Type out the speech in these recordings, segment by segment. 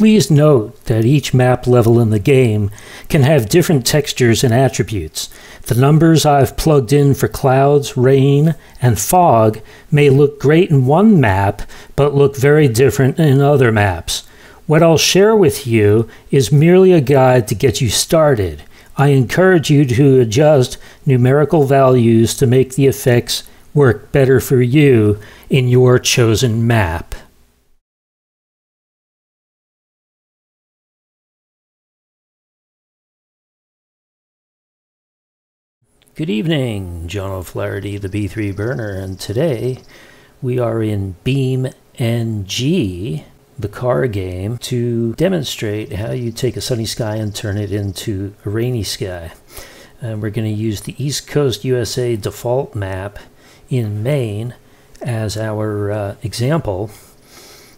Please note that each map level in the game can have different textures and attributes. The numbers I've plugged in for clouds, rain, and fog may look great in one map, but look very different in other maps. What I'll share with you is merely a guide to get you started. I encourage you to adjust numerical values to make the effects work better for you in your chosen map. Good evening, John O'Flaherty, the B3 burner, and today we are in Beam NG, the car game, to demonstrate how you take a sunny sky and turn it into a rainy sky. And we're going to use the East Coast USA default map in Maine as our uh, example.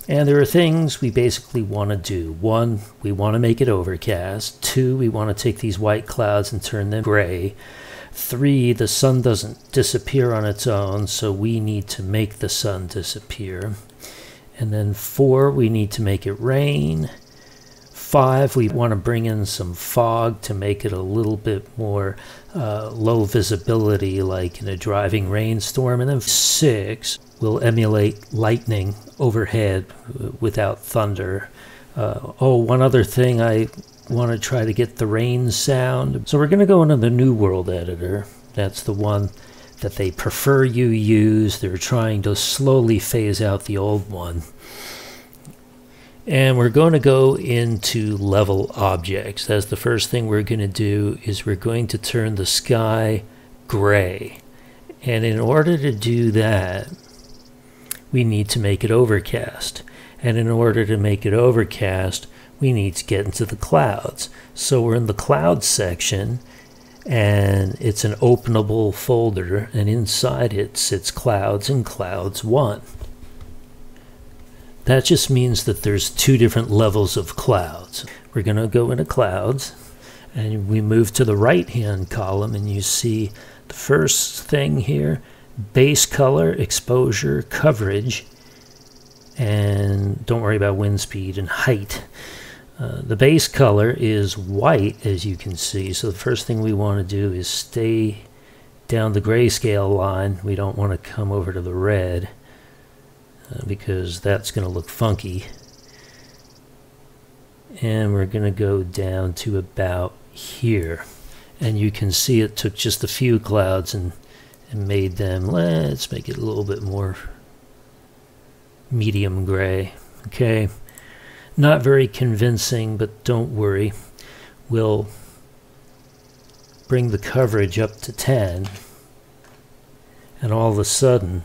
And there are things we basically want to do. One, we want to make it overcast. Two, we want to take these white clouds and turn them gray. Three, the sun doesn't disappear on its own, so we need to make the sun disappear. And then four, we need to make it rain. Five, we want to bring in some fog to make it a little bit more uh, low visibility, like in a driving rainstorm. And then six, we'll emulate lightning overhead without thunder. Uh, oh, one other thing I want to try to get the rain sound. So we're going to go into the New World editor. That's the one that they prefer you use. They're trying to slowly phase out the old one. And we're going to go into level objects. That's the first thing we're going to do is we're going to turn the sky gray. And in order to do that, we need to make it overcast. And in order to make it overcast, we need to get into the clouds. So we're in the clouds section and it's an openable folder and inside it sits clouds and clouds 1. That just means that there's two different levels of clouds. We're going to go into clouds and we move to the right hand column and you see the first thing here base color, exposure, coverage, and don't worry about wind speed and height. Uh, the base color is white, as you can see. So the first thing we want to do is stay down the grayscale line. We don't want to come over to the red uh, because that's going to look funky. And we're going to go down to about here. And you can see it took just a few clouds and, and made them, let's make it a little bit more medium gray. Okay. Not very convincing, but don't worry. We'll bring the coverage up to 10, and all of a sudden,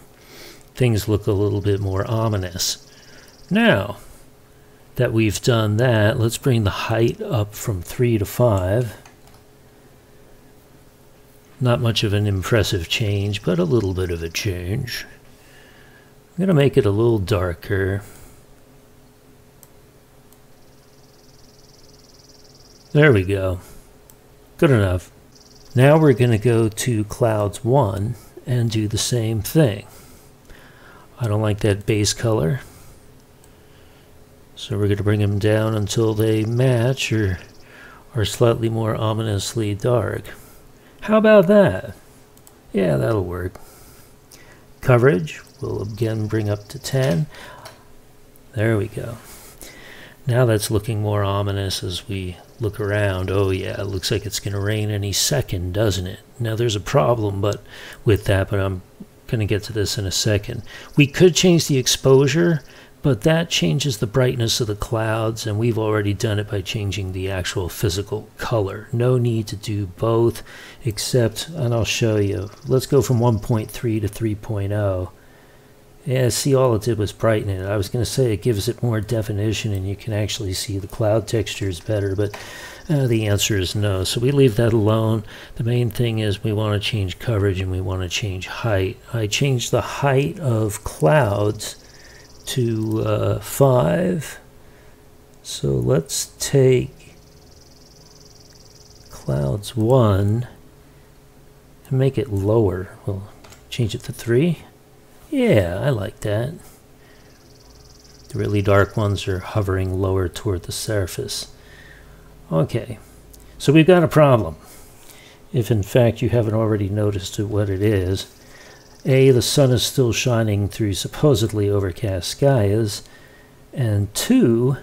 things look a little bit more ominous. Now that we've done that, let's bring the height up from 3 to 5. Not much of an impressive change, but a little bit of a change. I'm going to make it a little darker. There we go. Good enough. Now we're going to go to clouds 1 and do the same thing. I don't like that base color. So we're going to bring them down until they match or are slightly more ominously dark. How about that? Yeah, that'll work. Coverage, we'll again bring up to 10. There we go. Now that's looking more ominous as we look around, oh yeah, it looks like it's going to rain any second, doesn't it? Now there's a problem but with that, but I'm going to get to this in a second. We could change the exposure, but that changes the brightness of the clouds, and we've already done it by changing the actual physical color. No need to do both, except, and I'll show you. Let's go from 1.3 to 3.0. Yeah, see, all it did was brighten it. I was going to say it gives it more definition and you can actually see the cloud textures better, but uh, the answer is no. So we leave that alone. The main thing is we want to change coverage and we want to change height. I changed the height of clouds to uh, 5. So let's take clouds 1 and make it lower. We'll change it to 3. Yeah, I like that. The really dark ones are hovering lower toward the surface. Okay, so we've got a problem. If in fact you haven't already noticed what it is, A, the sun is still shining through supposedly overcast skies, and two,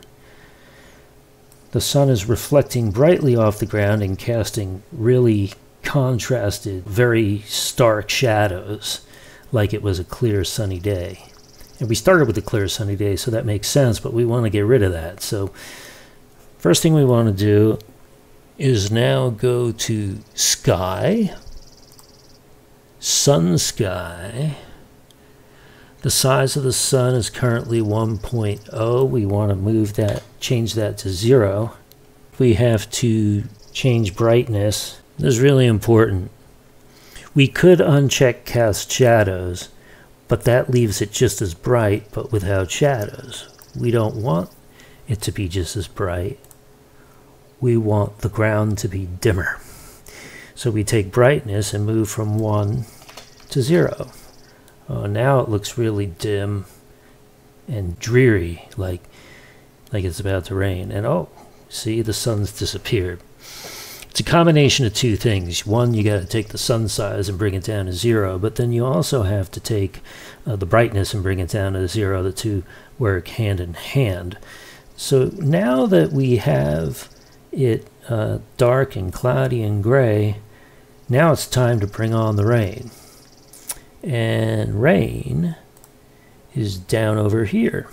the sun is reflecting brightly off the ground and casting really contrasted, very stark shadows, like it was a clear sunny day. And we started with a clear sunny day, so that makes sense, but we want to get rid of that. So first thing we want to do is now go to sky, sun sky. The size of the sun is currently 1.0. We want to move that, change that to zero. We have to change brightness. This is really important. We could uncheck cast shadows, but that leaves it just as bright, but without shadows. We don't want it to be just as bright. We want the ground to be dimmer. So we take brightness and move from 1 to 0. Oh, now it looks really dim and dreary, like, like it's about to rain. And oh, see, the sun's disappeared. It's a combination of two things. One, you got to take the sun size and bring it down to zero, but then you also have to take uh, the brightness and bring it down to zero. The two work hand in hand. So now that we have it uh, dark and cloudy and gray, now it's time to bring on the rain. And rain is down over here.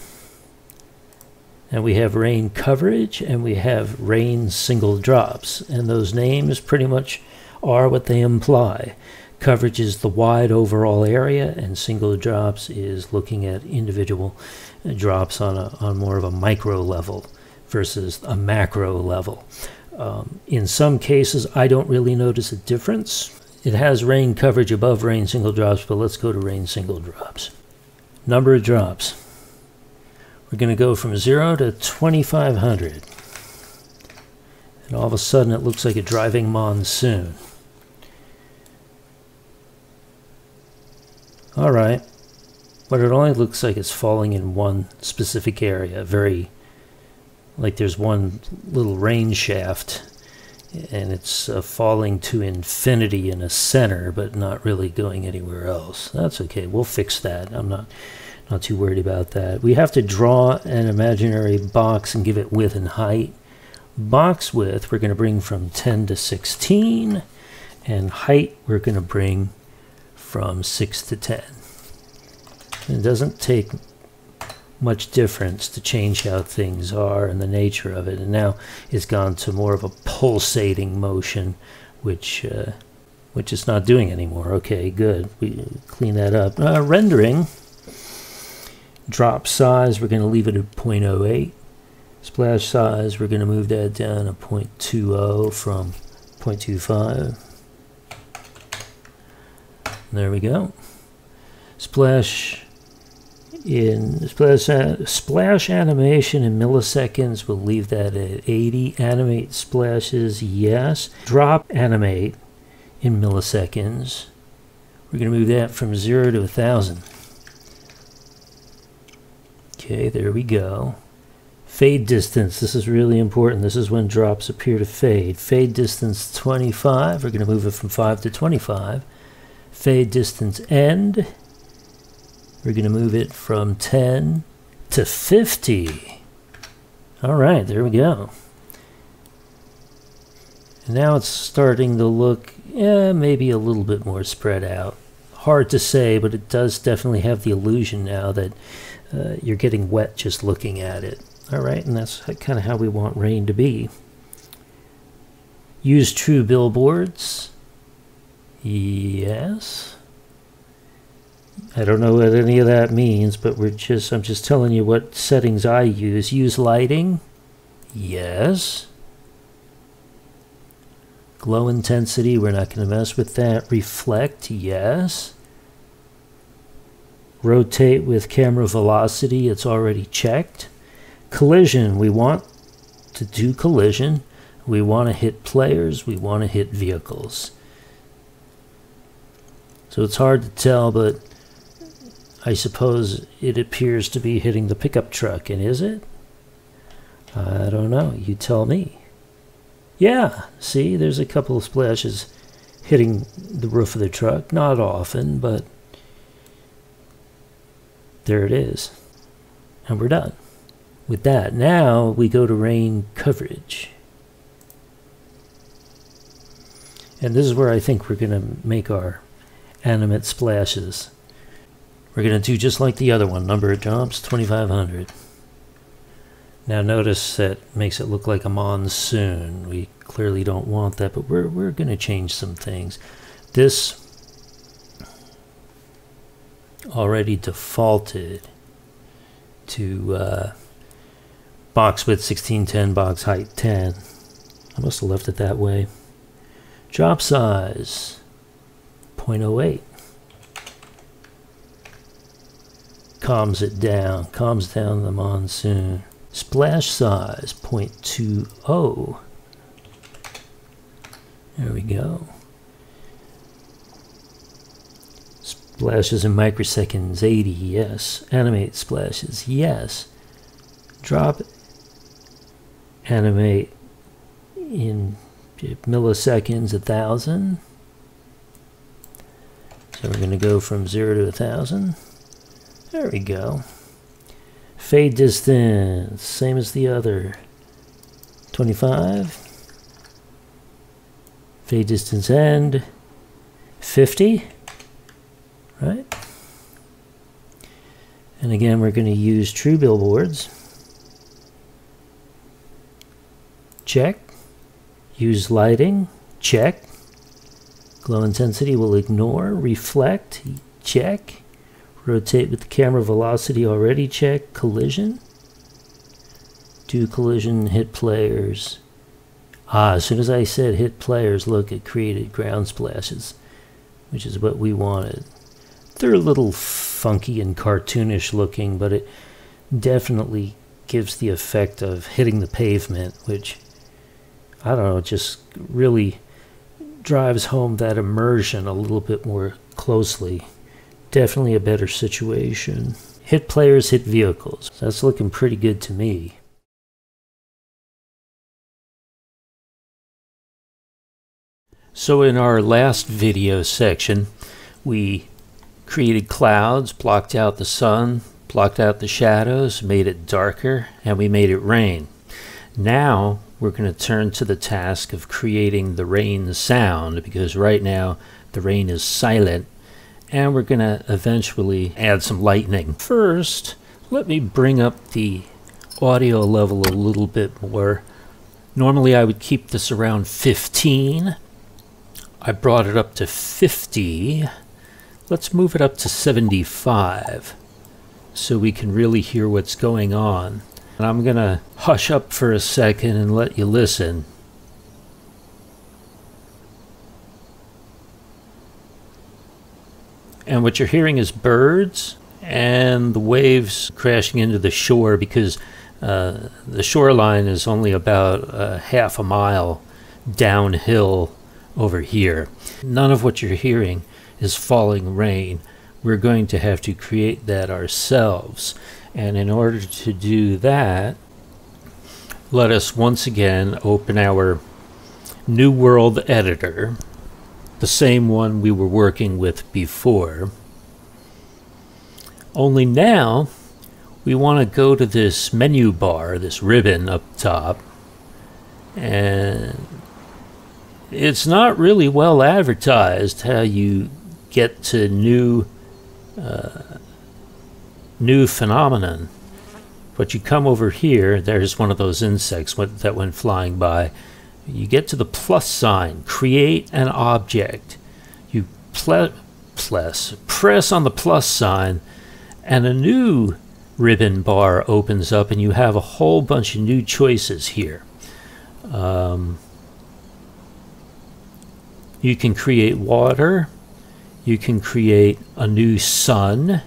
And we have rain coverage and we have rain single drops. And those names pretty much are what they imply. Coverage is the wide overall area, and single drops is looking at individual drops on, a, on more of a micro level versus a macro level. Um, in some cases, I don't really notice a difference. It has rain coverage above rain single drops, but let's go to rain single drops. Number of drops. We're going to go from 0 to 2500. And all of a sudden it looks like a driving monsoon. Alright. But it only looks like it's falling in one specific area. Very, like there's one little rain shaft and it's uh, falling to infinity in a center, but not really going anywhere else. That's okay. We'll fix that. I'm not not too worried about that. We have to draw an imaginary box and give it width and height. Box width we're going to bring from 10 to 16, and height we're going to bring from 6 to 10. It doesn't take much difference to change how things are and the nature of it. And now it's gone to more of a pulsating motion, which uh, which it's not doing anymore. Okay, good. We clean that up. Uh, rendering drop size, we're going to leave it at 0.08. Splash size, we're going to move that down to 0.20 from 0.25. There we go. Splash in splash, splash animation in milliseconds, we'll leave that at 80. Animate splashes, yes. Drop animate in milliseconds. We're going to move that from 0 to 1,000. Okay, there we go. Fade distance, this is really important. This is when drops appear to fade. Fade distance 25, we're going to move it from 5 to 25. Fade distance end, we're going to move it from 10 to 50. All right, there we go. And now it's starting to look, yeah, maybe a little bit more spread out. Hard to say, but it does definitely have the illusion now that uh, you're getting wet just looking at it. All right, and that's kind of how we want rain to be. Use true billboards. Yes. I don't know what any of that means, but we're just I'm just telling you what settings I use. Use lighting. Yes. Glow intensity, we're not going to mess with that. Reflect, yes. Rotate with camera velocity, it's already checked. Collision, we want to do collision. We want to hit players, we want to hit vehicles. So it's hard to tell, but I suppose it appears to be hitting the pickup truck, and is it? I don't know. You tell me. Yeah, see, there's a couple of splashes hitting the roof of the truck. Not often, but there it is. And we're done with that. Now we go to rain coverage. And this is where I think we're going to make our animate splashes. We're going to do just like the other one, number of jumps, 2,500. Now notice that makes it look like a monsoon. We clearly don't want that, but we're, we're going to change some things. This already defaulted to uh, box width 1610, box height 10. I must have left it that way. Drop size 0.08. Calms it down, calms down the monsoon. Splash size 0.20. There we go. Splashes in microseconds 80, yes. Animate splashes, yes. Drop animate in milliseconds, a thousand. So we're going to go from zero to a thousand. There we go. Fade distance, same as the other. 25. Fade distance end, 50. Right? And again, we're going to use true billboards. Check. Use lighting. Check. Glow intensity will ignore. Reflect. Check. Rotate with the camera velocity already. Check. Collision. Do collision. Hit players. Ah, as soon as I said hit players, look, it created ground splashes, which is what we wanted. They're a little funky and cartoonish looking, but it definitely gives the effect of hitting the pavement, which I don't know, just really drives home that immersion a little bit more closely. Definitely a better situation. Hit players, hit vehicles. That's looking pretty good to me. So in our last video section, we created clouds, blocked out the sun, blocked out the shadows, made it darker, and we made it rain. Now we're going to turn to the task of creating the rain sound because right now the rain is silent and we're going to eventually add some lightning. First, let me bring up the audio level a little bit more. Normally I would keep this around 15. I brought it up to 50. Let's move it up to 75 so we can really hear what's going on. And I'm going to hush up for a second and let you listen. And what you're hearing is birds and the waves crashing into the shore because uh, the shoreline is only about uh, half a mile downhill over here. None of what you're hearing is falling rain. We're going to have to create that ourselves. And in order to do that, let us once again open our New World editor, the same one we were working with before. Only now, we want to go to this menu bar, this ribbon up top, and it's not really well advertised how you get to new uh, new phenomenon. But you come over here, there's one of those insects that went flying by. You get to the plus sign, create an object. You ple- press, press on the plus sign, and a new ribbon bar opens up, and you have a whole bunch of new choices here. Um, you can create water. You can create a new sun.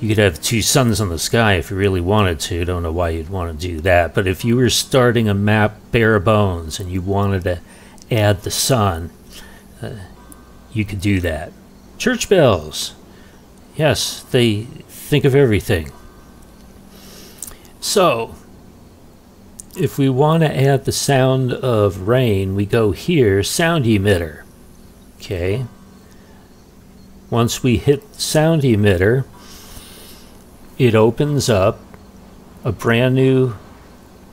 You could have two suns in the sky if you really wanted to. Don't know why you'd want to do that. But if you were starting a map bare bones and you wanted to add the sun, uh, you could do that. Church bells. Yes, they think of everything. So, if we want to add the sound of rain, we go here, sound emitter. Okay. Once we hit sound emitter, it opens up a brand new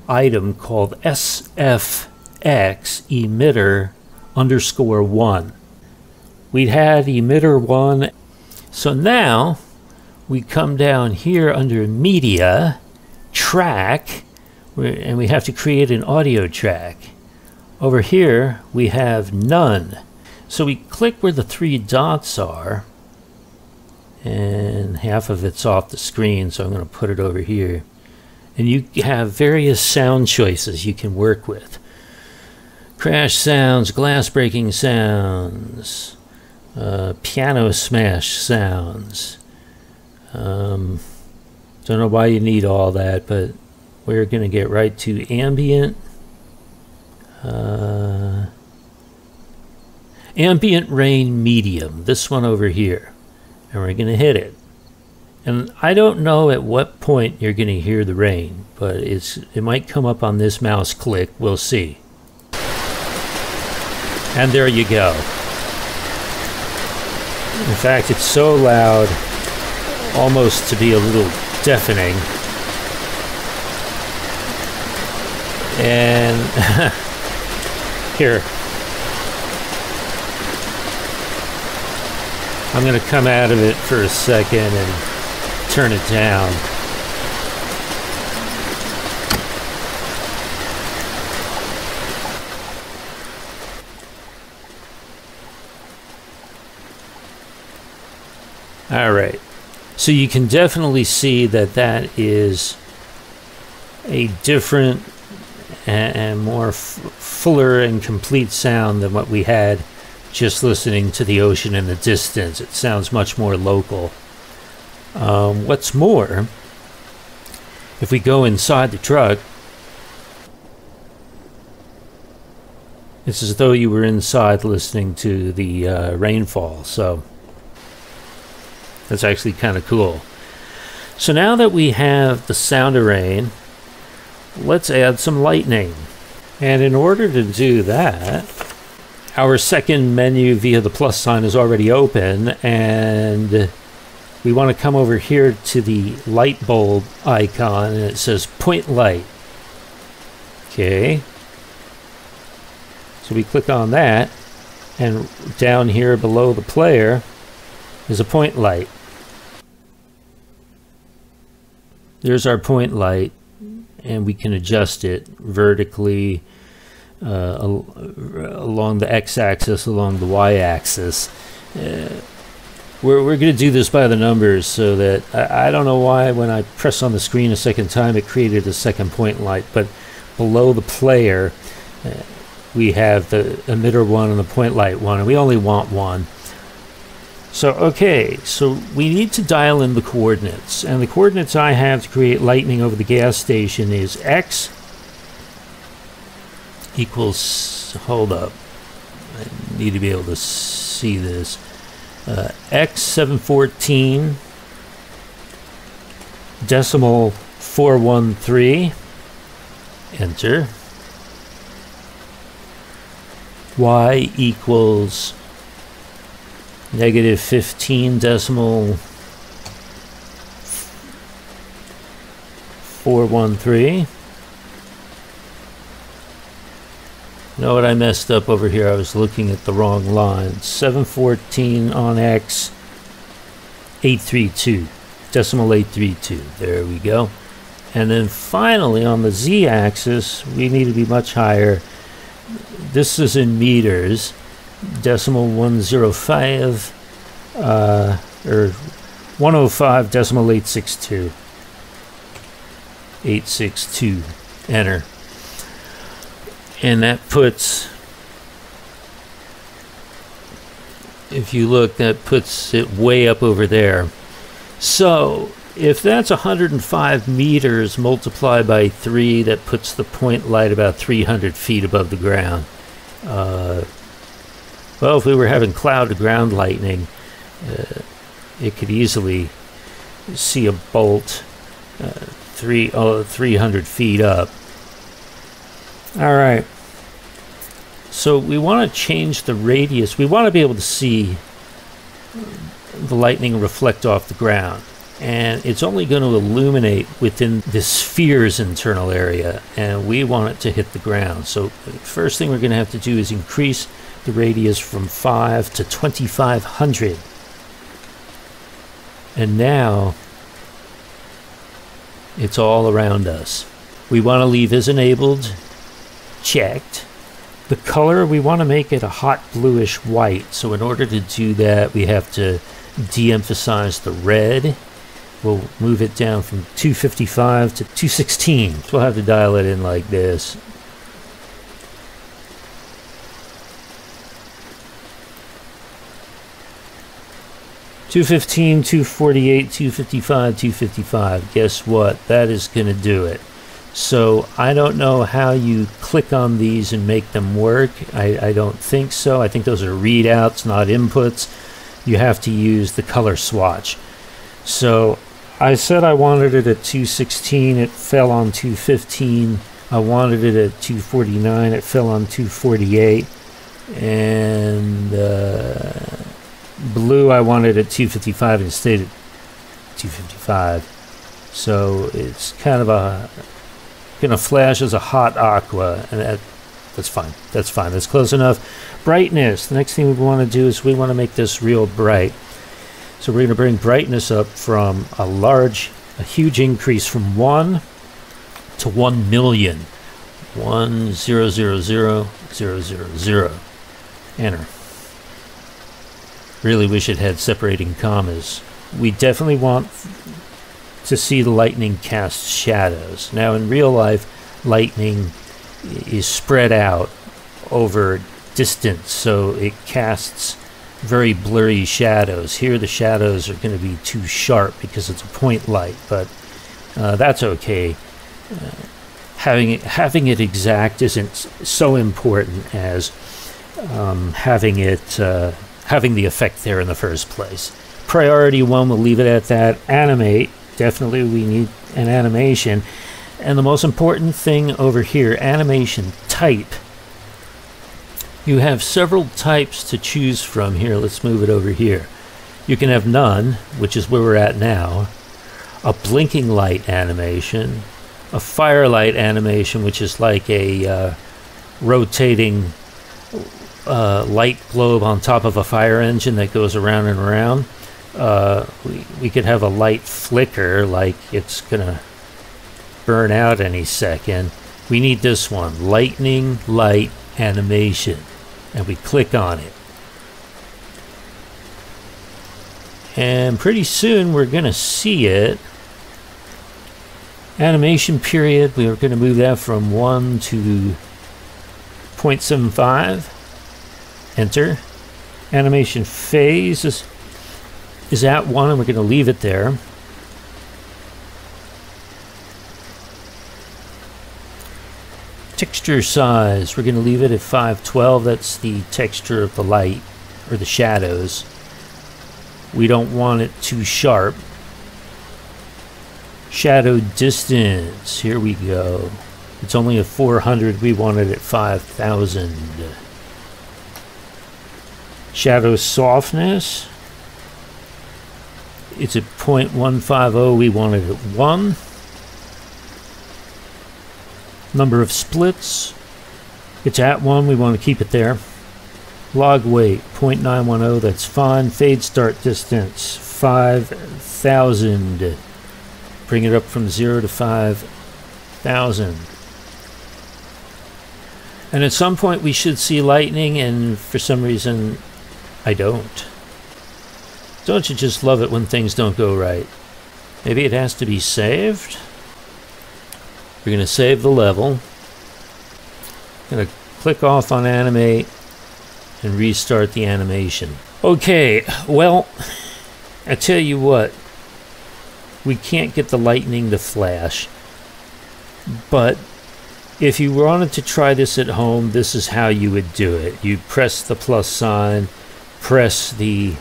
item called SFX emitter underscore one. We had emitter one. So now we come down here under media, track, and we have to create an audio track. Over here we have none. So we click where the three dots are and half of it's off the screen so I'm going to put it over here. And you have various sound choices you can work with. Crash sounds glass breaking sounds uh, piano smash sounds. Um, don't know why you need all that but we're going to get right to ambient. Uh, ambient rain medium this one over here and we're going to hit it. And I don't know at what point you're going to hear the rain, but it's it might come up on this mouse click. We'll see. And there you go. In fact, it's so loud almost to be a little deafening. And here, I'm going to come out of it for a second and turn it down. All right. So you can definitely see that that is a different and more fuller and complete sound than what we had just listening to the ocean in the distance. It sounds much more local. Um, what's more, if we go inside the truck, it's as though you were inside listening to the uh, rainfall. So that's actually kind of cool. So now that we have the sound of rain, let's add some lightning. And in order to do that, our second menu via the plus sign is already open and we want to come over here to the light bulb icon and it says point light. Okay. So we click on that and down here below the player is a point light. There's our point light and we can adjust it vertically uh, along the x-axis, along the y-axis. Uh, we're, we're going to do this by the numbers so that I, I, don't know why when I press on the screen a second time it created a second point light, but below the player uh, we have the emitter one and the point light one, and we only want one. So, okay, so we need to dial in the coordinates, and the coordinates I have to create lightning over the gas station is x equals, hold up, I need to be able to see this, uh, x714 decimal 413, enter, y equals negative 15 decimal 413 know what I messed up over here? I was looking at the wrong line. 714 on X, 832, decimal 832. There we go. And then finally on the Z axis, we need to be much higher. This is in meters, decimal 105, uh, or 105 decimal 862. 862. Enter and that puts if you look that puts it way up over there so if that's 105 meters multiplied by 3 that puts the point light about 300 feet above the ground uh, well if we were having cloud to ground lightning uh, it could easily see a bolt uh, three, oh, 300 feet up. All right. So we want to change the radius. We want to be able to see the lightning reflect off the ground. And it's only going to illuminate within the sphere's internal area, and we want it to hit the ground. So, first thing we're going to have to do is increase the radius from 5 to 2500. And now it's all around us. We want to leave is enabled checked. The color, we want to make it a hot bluish white. So in order to do that, we have to de-emphasize the red. We'll move it down from 255 to 216. So we'll have to dial it in like this. Two fifteen, two forty eight, two fifty five, two fifty five. Guess what? That is going to do it. So I don't know how you click on these and make them work. I, I, don't think so. I think those are readouts, not inputs. You have to use the color swatch. So I said I wanted it at 216. It fell on 215. I wanted it at 249. It fell on 248. And uh, blue I wanted at 255 and it stayed at 255. So it's kind of a to flash as a hot aqua, and that, that's fine. That's fine. That's close enough. Brightness. The next thing we want to do is we want to make this real bright. So we're going to bring brightness up from a large, a huge increase from 1 to 1 million. 1 0 0 0 0 0 0. Enter. Really wish it had separating commas. We definitely want to see the lightning cast shadows. Now, in real life, lightning is spread out over distance, so it casts very blurry shadows. Here, the shadows are going to be too sharp because it's a point light, but uh, that's okay. Uh, having it, having it exact isn't so important as um, having it uh, having the effect there in the first place. Priority one, we'll leave it at that. Animate definitely we need an animation. And the most important thing over here, animation type. You have several types to choose from here. Let's move it over here. You can have none, which is where we're at now, a blinking light animation, a firelight animation, which is like a uh, rotating uh, light globe on top of a fire engine that goes around and around uh, we, we could have a light flicker like it's gonna burn out any second. We need this one, lightning light animation. And we click on it. And pretty soon we're gonna see it. Animation period, we are gonna move that from 1 to 0.75. Enter. Animation phase is at 1 and we're going to leave it there. Texture size, we're going to leave it at 512. That's the texture of the light or the shadows. We don't want it too sharp. Shadow distance, here we go. It's only a 400, we want it at 5000. Shadow softness, it's at 0.150, we want it at 1. Number of splits, it's at 1, we want to keep it there. Log weight, 0.910, that's fine. Fade start distance, 5,000. Bring it up from 0 to 5,000. And at some point we should see lightning, and for some reason I don't. Don't you just love it when things don't go right? Maybe it has to be saved? We're going to save the level. Going to click off on animate and restart the animation. Okay, well, I tell you what, we can't get the lightning to flash, but if you wanted to try this at home, this is how you would do it. You press the plus sign, press the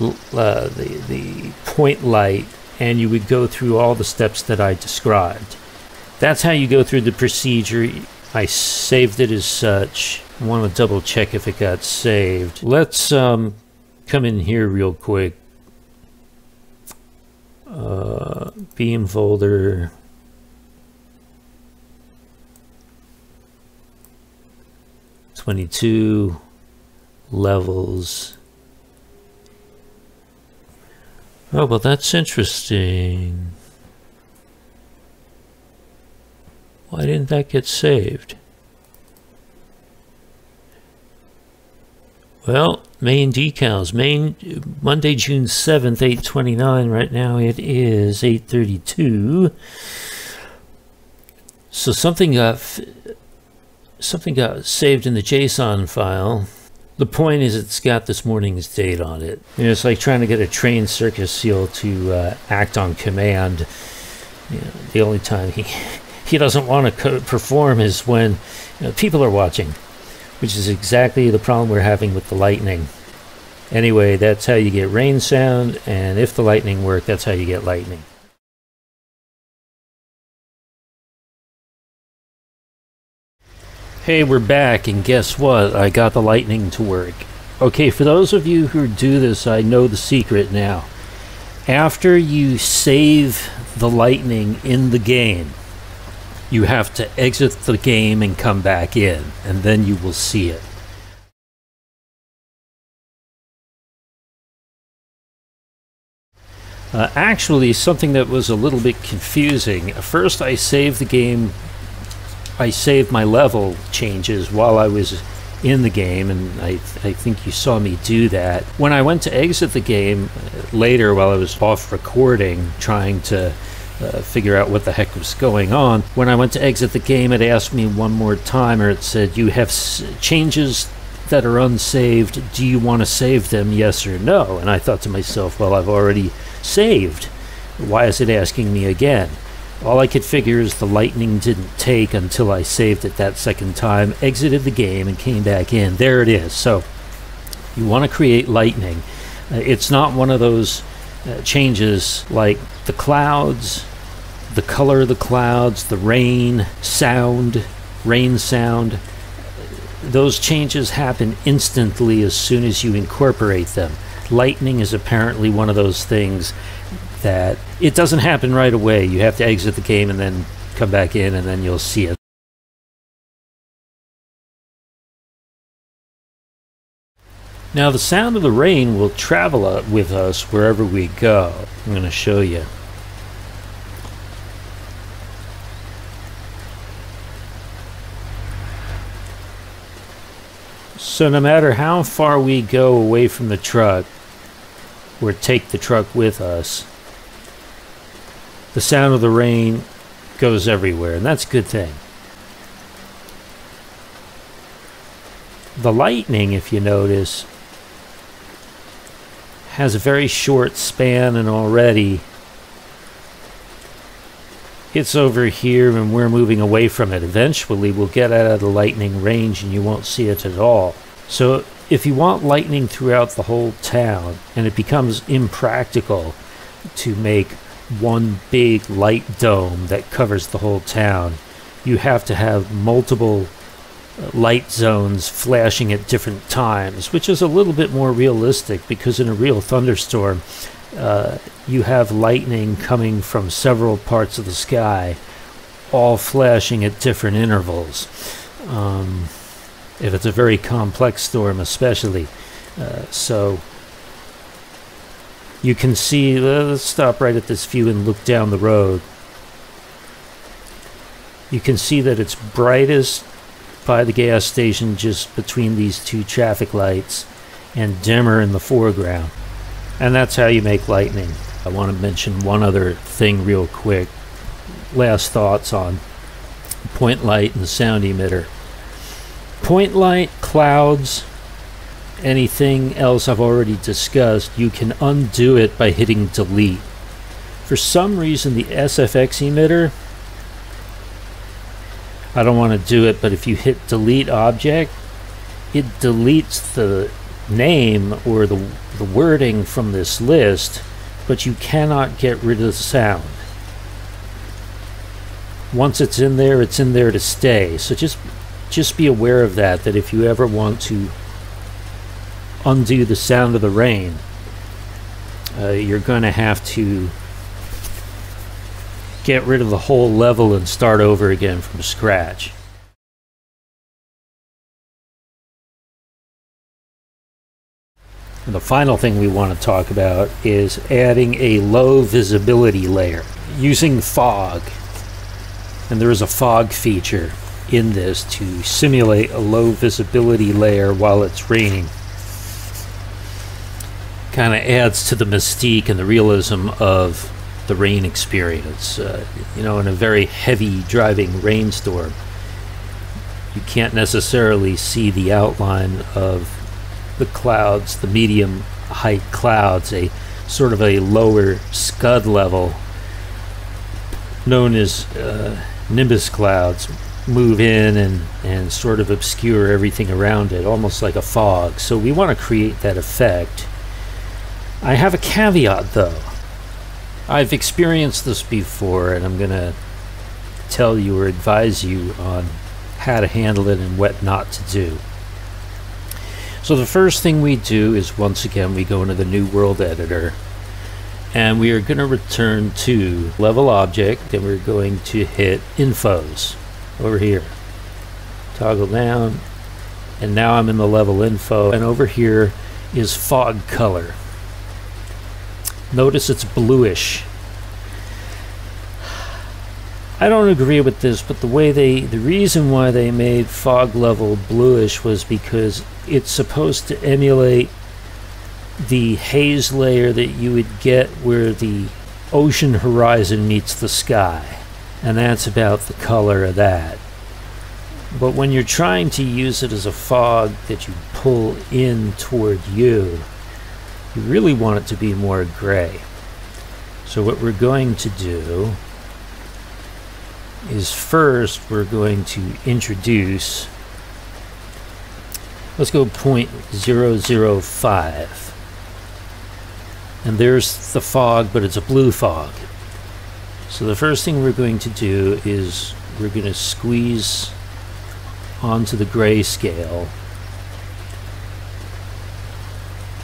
uh, the, the point light and you would go through all the steps that I described. That's how you go through the procedure. I saved it as such. I want to double check if it got saved. Let's um, come in here real quick. Uh, beam folder. Twenty-two levels. Oh, well, that's interesting. Why didn't that get saved? Well, main decals. Main Monday, June 7th, 829. Right now it is 832. So something got something got saved in the JSON file. The point is it's got this morning's date on it. You know, it's like trying to get a trained circus seal to uh, act on command. You know, the only time he he doesn't want to perform is when you know, people are watching, which is exactly the problem we're having with the lightning. Anyway, that's how you get rain sound, and if the lightning work, that's how you get lightning. Hey, we're back, and guess what? I got the lightning to work. Okay, for those of you who do this, I know the secret now. After you save the lightning in the game, you have to exit the game and come back in, and then you will see it. Uh, actually, something that was a little bit confusing. First, I saved the game, I saved my level changes while I was in the game, and I, I think you saw me do that. When I went to exit the game uh, later while I was off recording, trying to uh, figure out what the heck was going on. When I went to exit the game, it asked me one more time, or it said, You have changes that are unsaved. Do you want to save them, yes or no? And I thought to myself, Well, I've already saved. Why is it asking me again? All I could figure is the lightning didn't take until I saved it that second time, exited the game, and came back in. There it is. So, you want to create lightning. Uh, it's not one of those uh, changes like the clouds, the color of the clouds, the rain, sound, rain sound. Those changes happen instantly as soon as you incorporate them. Lightning is apparently one of those things that it doesn't happen right away. You have to exit the game and then come back in, and then you'll see it. Now the sound of the rain will travel with us wherever we go. I'm going to show you. So no matter how far we go away from the truck, or take the truck with us, the sound of the rain goes everywhere, and that's a good thing. The lightning, if you notice, has a very short span and already it's over here and we're moving away from it. Eventually we'll get out of the lightning range and you won't see it at all. So if you want lightning throughout the whole town and it becomes impractical to make one big light dome that covers the whole town, you have to have multiple light zones flashing at different times, which is a little bit more realistic because in a real thunderstorm, uh, you have lightning coming from several parts of the sky, all flashing at different intervals. Um, if it's a very complex storm, especially. Uh, so you can see, let's stop right at this view and look down the road. You can see that it's brightest by the gas station just between these two traffic lights and dimmer in the foreground. And that's how you make lightning. I want to mention one other thing real quick. Last thoughts on point light and sound emitter. Point light, clouds, anything else I've already discussed, you can undo it by hitting delete. For some reason, the SFX emitter I don't want to do it, but if you hit delete object, it deletes the name or the, the wording from this list, but you cannot get rid of the sound. Once it's in there, it's in there to stay. So just just be aware of that that if you ever want to undo the sound of the rain, uh, you're going to have to get rid of the whole level and start over again from scratch. And the final thing we want to talk about is adding a low visibility layer using fog. And there is a fog feature in this to simulate a low visibility layer while it's raining. Kind of adds to the mystique and the realism of the rain experience. Uh, you know, in a very heavy driving rainstorm, you can't necessarily see the outline of the clouds, the medium height clouds, a sort of a lower scud level known as uh, nimbus clouds move in and, and sort of obscure everything around it, almost like a fog. So we want to create that effect. I have a caveat though. I've experienced this before, and I'm going to tell you or advise you on how to handle it and what not to do. So the first thing we do is once again we go into the new world editor and we are going to return to level object and we're going to hit infos over here toggle down and now I'm in the level info and over here is fog color notice it's bluish I don't agree with this, but the way they, the reason why they made fog level bluish was because it's supposed to emulate the haze layer that you would get where the ocean horizon meets the sky. And that's about the color of that. But when you're trying to use it as a fog that you pull in toward you, you really want it to be more gray. So what we're going to do is first we're going to introduce let's go point zero zero five. And there's the fog but it's a blue fog. So the first thing we're going to do is we're going to squeeze onto the gray grayscale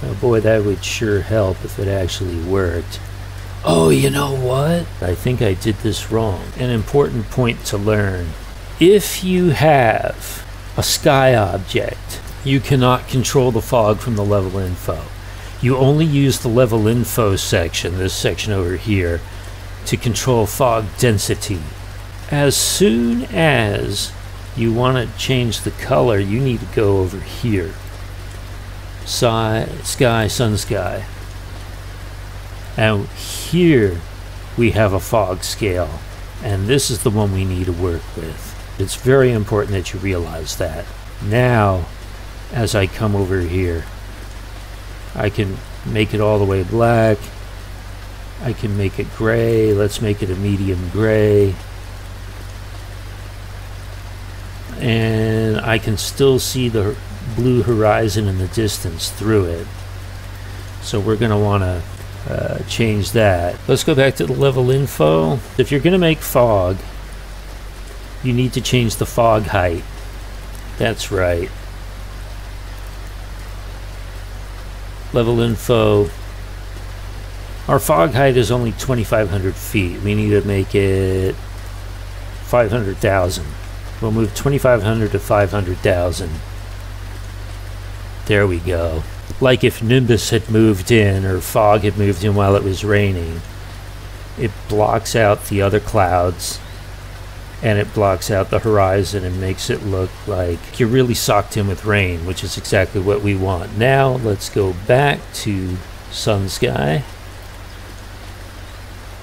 oh boy that would sure help if it actually worked Oh, you know what? I think I did this wrong. An important point to learn. If you have a sky object, you cannot control the fog from the level info. You only use the level info section, this section over here, to control fog density. As soon as you want to change the color, you need to go over here. Sky, sky, sun sky. And here we have a fog scale, and this is the one we need to work with. It's very important that you realize that. Now, as I come over here, I can make it all the way black. I can make it gray. Let's make it a medium gray. And I can still see the blue horizon in the distance through it. So we're going to want to uh, change that. Let's go back to the level info. If you're going to make fog, you need to change the fog height. That's right. Level info. Our fog height is only 2,500 feet. We need to make it 500,000. We'll move 2,500 to 500,000. There we go like if Nimbus had moved in or fog had moved in while it was raining, it blocks out the other clouds and it blocks out the horizon and makes it look like you're really socked in with rain, which is exactly what we want. Now let's go back to sun sky,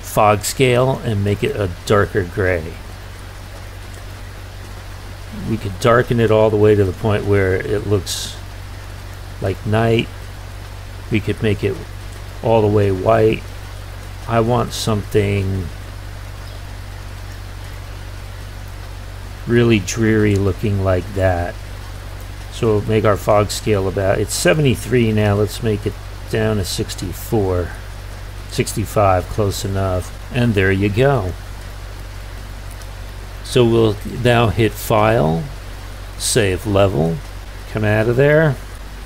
fog scale, and make it a darker gray. We could darken it all the way to the point where it looks like night. We could make it all the way white. I want something really dreary looking like that. So make our fog scale about, it's 73 now, let's make it down to 64. 65, close enough. And there you go. So we'll now hit File, Save Level, come out of there.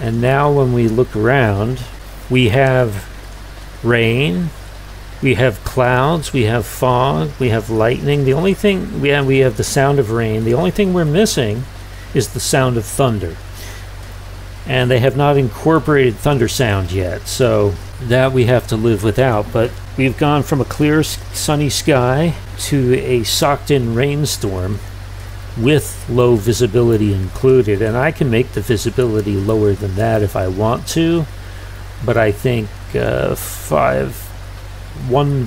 And now when we look around, we have rain, we have clouds, we have fog, we have lightning. The only thing we have, we have the sound of rain. The only thing we're missing is the sound of thunder. And they have not incorporated thunder sound yet, so that we have to live without. But we've gone from a clear sunny sky to a socked in rainstorm with low visibility included. And I can make the visibility lower than that if I want to, but I think uh, five, one,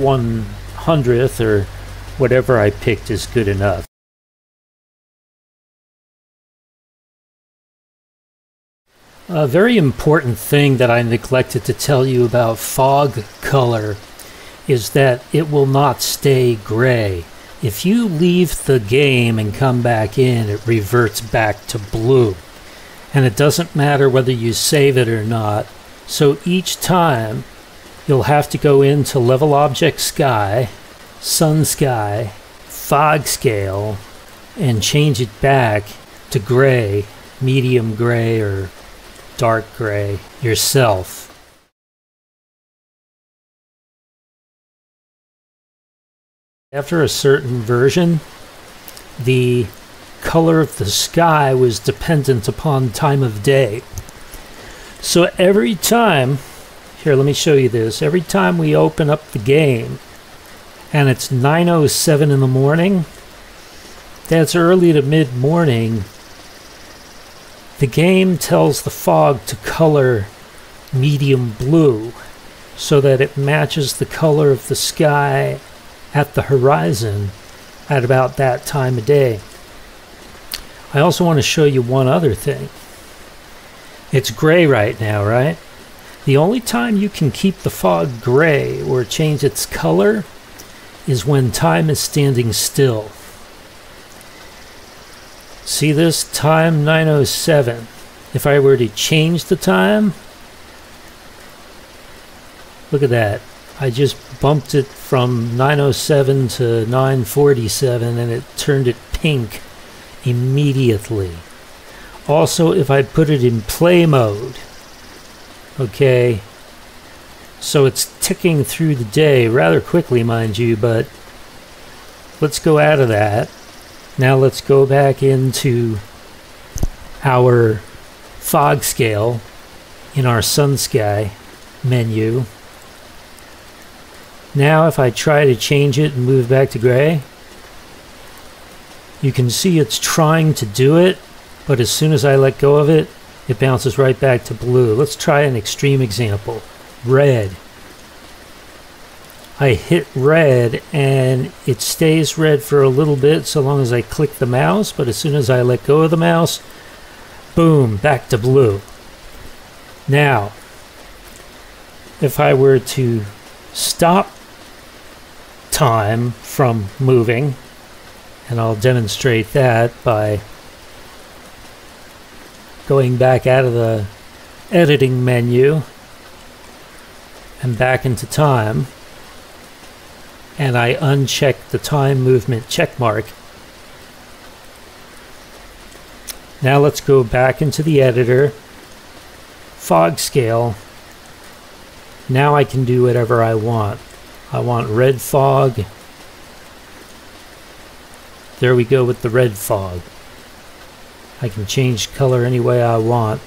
one hundredth or whatever I picked is good enough. A very important thing that I neglected to tell you about fog color is that it will not stay gray. If you leave the game and come back in, it reverts back to blue. And it doesn't matter whether you save it or not. So each time, you'll have to go into Level Object Sky, Sun Sky, Fog Scale, and change it back to gray, medium gray, or dark gray yourself. After a certain version, the color of the sky was dependent upon time of day. So every time, here let me show you this, every time we open up the game and it's 9.07 in the morning, that's early to mid-morning, the game tells the fog to color medium blue so that it matches the color of the sky at the horizon at about that time of day. I also want to show you one other thing. It's gray right now, right? The only time you can keep the fog gray or change its color is when time is standing still. See this? Time 907. If I were to change the time, look at that. I just bumped it from 907 to 947 and it turned it pink immediately. Also, if I put it in play mode, okay, so it's ticking through the day rather quickly, mind you, but let's go out of that. Now let's go back into our fog scale in our sun sky menu. Now if I try to change it and move back to gray, you can see it's trying to do it, but as soon as I let go of it, it bounces right back to blue. Let's try an extreme example. Red. I hit red and it stays red for a little bit so long as I click the mouse, but as soon as I let go of the mouse, boom, back to blue. Now, if I were to stop time from moving, and I'll demonstrate that by going back out of the editing menu and back into time and I uncheck the time movement check mark. Now let's go back into the editor, fog scale. Now I can do whatever I want. I want red fog. There we go with the red fog. I can change color any way I want.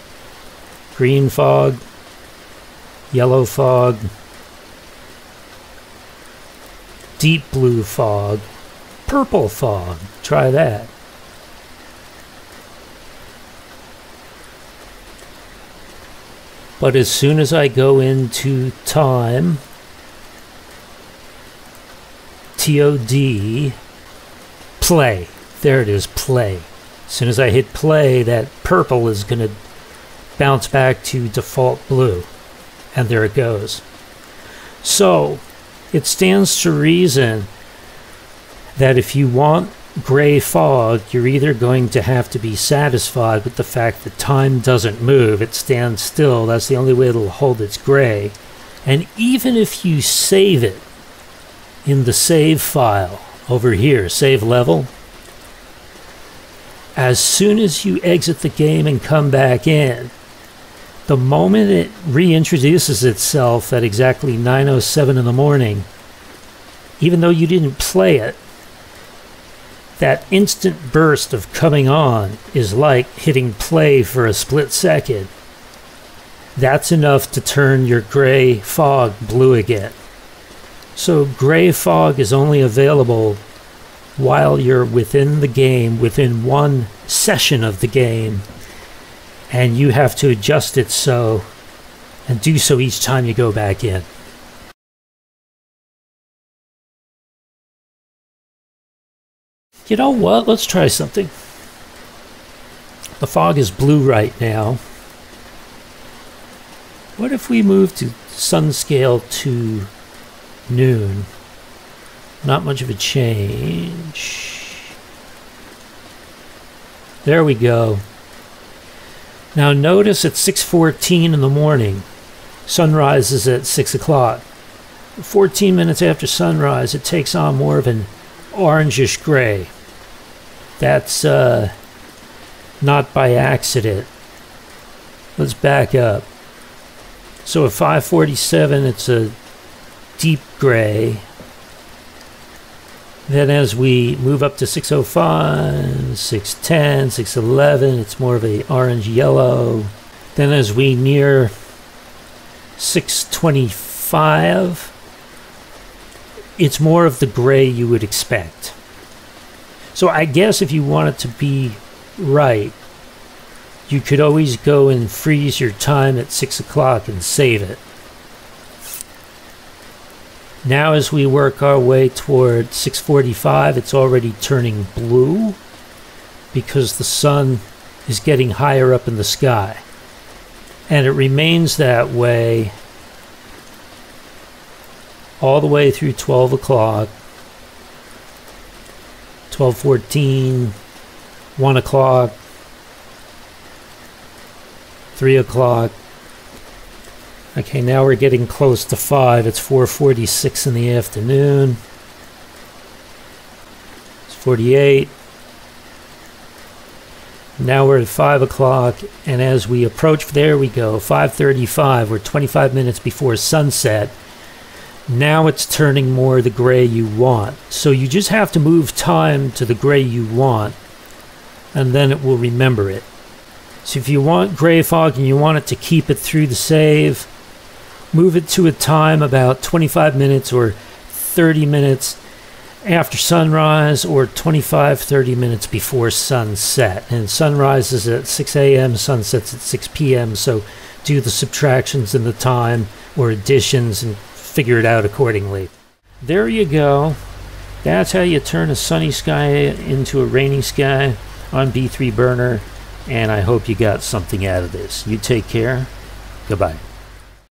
Green fog, yellow fog, deep blue fog, purple fog. Try that. But as soon as I go into time, TOD, play. There it is, play. As soon as I hit play, that purple is going to bounce back to default blue. And there it goes. So, it stands to reason that if you want gray fog, you're either going to have to be satisfied with the fact that time doesn't move, it stands still. That's the only way it'll hold its gray. And even if you save it in the save file over here, save level, as soon as you exit the game and come back in, the moment it reintroduces itself at exactly 9:07 in the morning, even though you didn't play it, that instant burst of coming on is like hitting play for a split second. That's enough to turn your gray fog blue again. So, gray fog is only available while you're within the game, within one session of the game, and you have to adjust it so and do so each time you go back in. You know what? Let's try something. The fog is blue right now. What if we move to sun scale to noon? Not much of a change. There we go. Now notice at 6.14 in the morning, sunrise is at 6 o'clock. 14 minutes after sunrise, it takes on more of an orangish gray. That's uh, not by accident. Let's back up. So at 547, it's a deep gray. Then as we move up to 605, 610, 611, it's more of a orange yellow. Then as we near 625, it's more of the gray you would expect. So I guess if you want it to be right, you could always go and freeze your time at 6 o'clock and save it. Now as we work our way toward 645, it's already turning blue because the sun is getting higher up in the sky. And it remains that way all the way through 12 o'clock 12:14, 1 o'clock, 3 o'clock. Okay, now we're getting close to 5. It's 4:46 in the afternoon. It's 48. Now we're at 5 o'clock, and as we approach, there we go, 5.35. We're 25 minutes before sunset. Now it's turning more the gray you want. So you just have to move time to the gray you want, and then it will remember it. So if you want gray fog and you want it to keep it through the save, move it to a time about 25 minutes or 30 minutes after sunrise or 25 30 minutes before sunset and sunrise is at 6 a.m sunsets at 6 p.m so do the subtractions in the time or additions and figure it out accordingly. There you go. That's how you turn a sunny sky into a rainy sky on B3 Burner, and I hope you got something out of this. You take care. Goodbye.